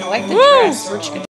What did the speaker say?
I like the dress.